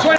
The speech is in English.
Swing.